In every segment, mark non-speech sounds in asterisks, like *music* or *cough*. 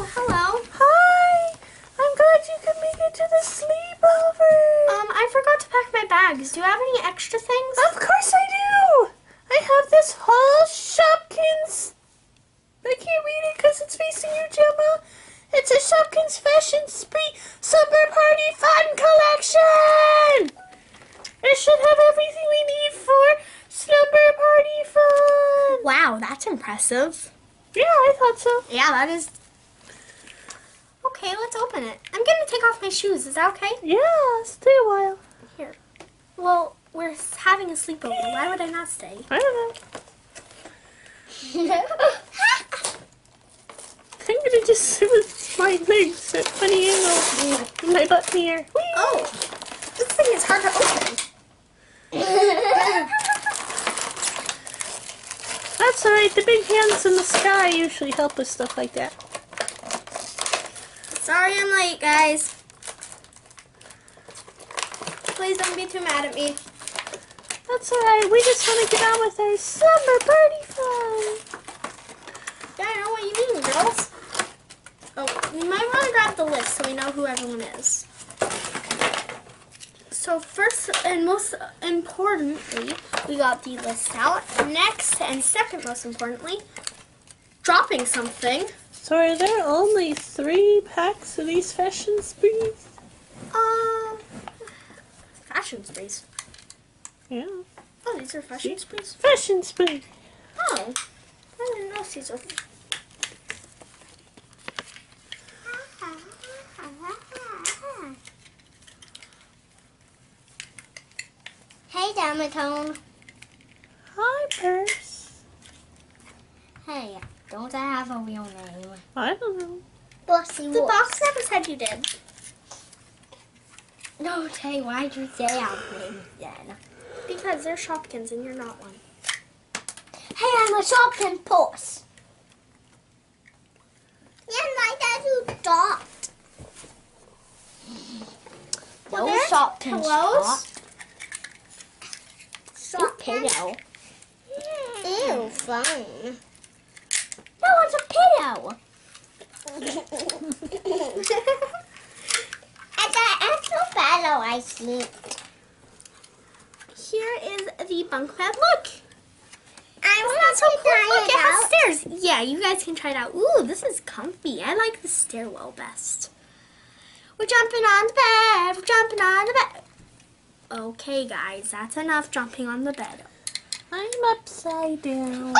Oh, hello. Hi! I'm glad you could make it to the sleepover. Um, I forgot to pack my bags. Do you have any extra things? of course I do! I have this whole Shopkins. I can't read it because it's facing you, Gemma. It's a Shopkins Fashion Spree Summer Party Fun Collection! It should have everything we need for slumber party fun. Wow, that's impressive. Yeah, I thought so. Yeah, that is. Okay, let's open it. I'm gonna take off my shoes. Is that okay? Yeah, stay a while. Here. Well, we're having a sleepover. Why would I not stay? I don't know. *laughs* I'm gonna just sit with my legs at funny angles and my butt in the air. Whee! oh, this thing is hard to open. That's alright, the big hands in the sky usually help with stuff like that. Sorry I'm late, guys. Please don't be too mad at me. That's alright, we just want to get on with our summer party fun. Yeah, I know what you mean, girls. Oh, we might want to grab the list so we know who everyone is. So first and most importantly, we got the list out. Next and second most importantly, dropping something. So are there only three packs of these fashion sprees? Um, fashion sprees. Yeah. Oh, these are fashion sprees. Fashion spree. Oh, I didn't know these are. Hey, Gemma Stone. Hi, Purse. Hey, don't I have a real name? I don't know. Bossy The box never said you did. No, Tay, why'd you say our names then? Because they're Shopkins and you're not one. Hey, I'm a Shopkin Puss. Yeah, my dad who stopped. Well, No there's Shopkin pillows. Stop pillow. Ew, fun. No, it's a pillow. It's an extra I think. Here is the bunk bed. Look. I Isn't that want so to cool? try Look, it it has stairs. Yeah, you guys can try it out. Ooh, this is comfy. I like the stairwell best. We're jumping on the bed. We're jumping on the bed. Okay, guys, that's enough jumping on the bed. I'm upside down.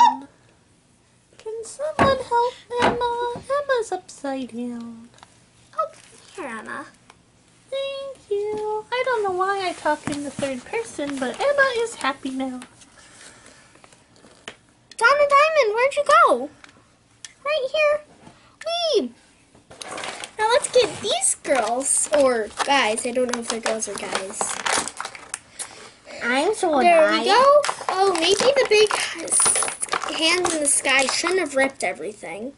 Can someone help Emma? Emma's upside down. Oh, here, Emma. Thank you. I don't know why I talk in the third person, but Emma is happy now. Donna Diamond, where'd you go? Right here. Wee. Now let's get these girls, or guys. I don't know if they're girls or guys. I'm so There we go. Oh, maybe the big s- hand in the sky shouldn't have ripped everything.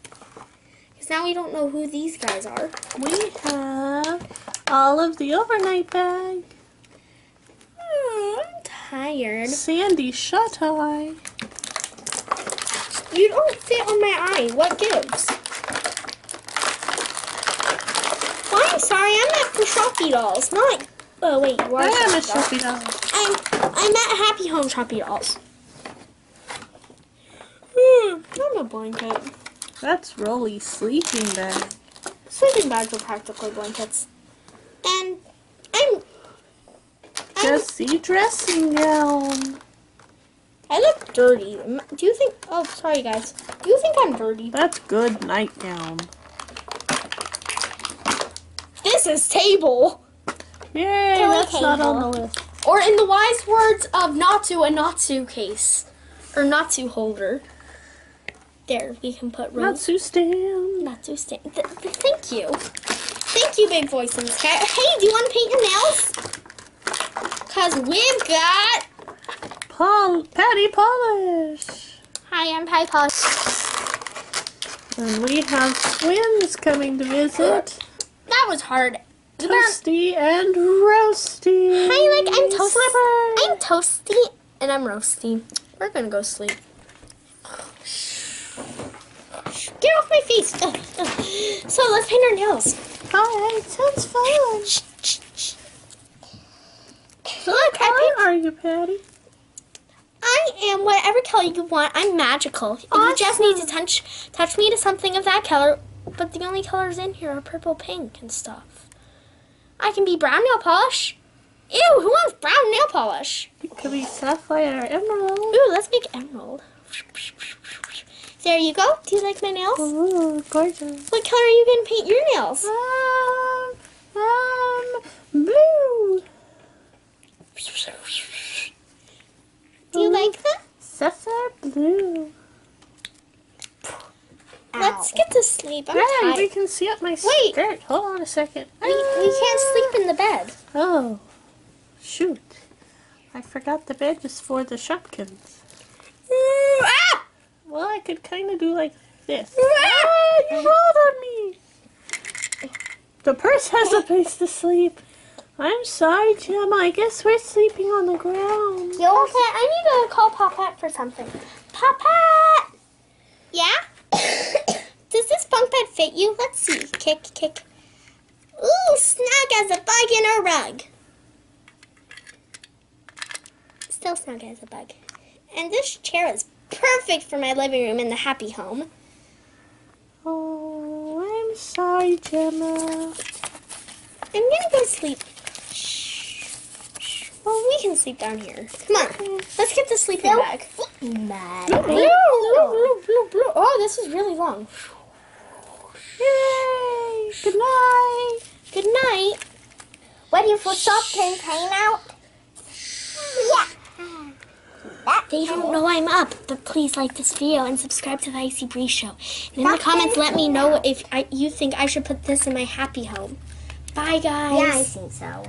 Because now we don't know who these guys are. We have all of the overnight bag. Oh, I'm tired. Sandy shut eye. You don't fit on my eye. What gives? Well, I'm sorry. I'm at for Shoppy Dolls, not. Oh wait, you are. I am a Shoppy Dolls. Doll. I'm I'm at Happy Home Shoppy Dolls. I'm a blanket. That's Rolly's sleeping bag. Sleeping bags are practically blankets. And I'm. I'm Jessie dressing gown. I look dirty. Do you think? Oh, sorry guys. Do you think I'm dirty? That's good nightgown. This is table. Yay, Billy that's not on the list. Or in the wise words of Natsu, a Natsu case. Or Natsu holder. There, we can put Not rose. Sue Stan. Natsu stand. Th- th- thank you. Thank you, big voice in the sky. Hey, do you want to paint your nails? Cause we've got. Paul, Patty Polish. Hi, I'm Patty Polish. And we have twins coming to visit. That was hard. Toasty and Roasty. Hi, like I'm toasty. I'm toasty and I'm roasty. We're gonna go sleep. Get off my face! Ugh, ugh. So let's paint our nails. Alright, sounds fun. So Look, what I color are you, Patty? I am whatever color you want. I'm magical. You just need to touch touch me to something of that color. But the only colors in here are purple, pink, and stuff. I can be brown nail polish. Ew, who wants brown nail polish? It could be sapphire, emerald. Ooh, let's make emerald. There you go. Do you like my nails? Ooh, gorgeous. What color are you gonna paint your nails? Um, um, blue. Do you like them? Sapphire blue. Let's get to sleep. I'm Hey, tired. we can see up my Wait. skirt. Hold on a second. We, we can't sleep in the bed. Oh, shoot. I forgot the bed was for the Shopkins. Ah! Well, I could kind of do like this. *laughs* Ah! You rolled on me. The purse has a place to sleep. I'm sorry, Gemma. I guess we're sleeping on the ground. Yo, okay, I need to call Popette for something. Popette! Yeah? *coughs* Does this bunk bed fit you? Let's see. Kick, kick. Ooh, snug as a bug in a rug. Still snug as a bug. And this chair is perfect for my living room in the happy home. Oh, I'm sorry, Gemma. I'm gonna go to sleep. Shh. Shh. Well, we can sleep down here. Come on. Let's get the sleeping bag. Blue, blue, blue, blue, blue. Oh, this is really long. Yay! Good night. Good night. Ready for something paint out? Yeah. They don't know I'm up, but please like this video and subscribe to the Icy Breeze Show. And in the comments, let me know if I, you think I should put this in my happy home. Bye, guys. Yeah, I think so.